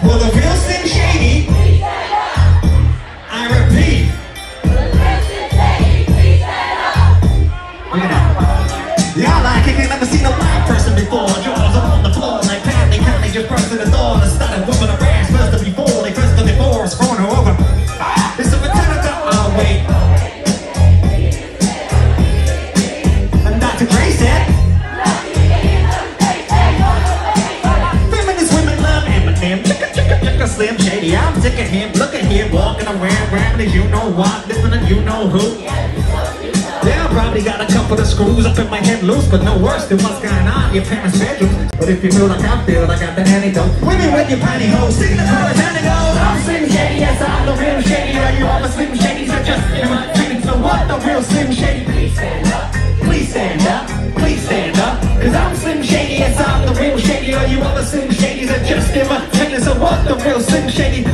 Well, the real Shady. I repeat. Y'all seen a person before. Jaws up on the floor like Pat. They count, just burst in the door. And started whooping Shady. I'm sick of him. Look at him walking around, his you know what, listening you know who. Yeah, I probably got a couple of screws up in my head loose, but no worse than what's going on in your parents' bedroom. But if you feel like I feel, I got the antidote. Women with your pantyhose, sing the and it goes. I'm Slim Shady, yes, I'm the real Shady. Are you all the Slim Shadys are just imitating? So what, the real Slim Shady? Please stand up, please stand up, there's a Slim Shady